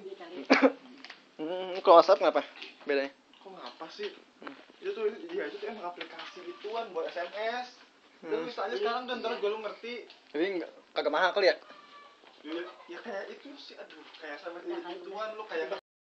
ngomongin ya? Hmm, kalau WhatsApp ngapa? Bedanya? kok ngapa sih itu tuh dia itu tuh emang aplikasi ituan buat SMS dan Hmm. bisa aja sekarang dan ntar gue lu ngerti Jadi enggak kagak mahal kali ya? ya, ya kayak itu sih aduh kayak sama itu gituan lu kayak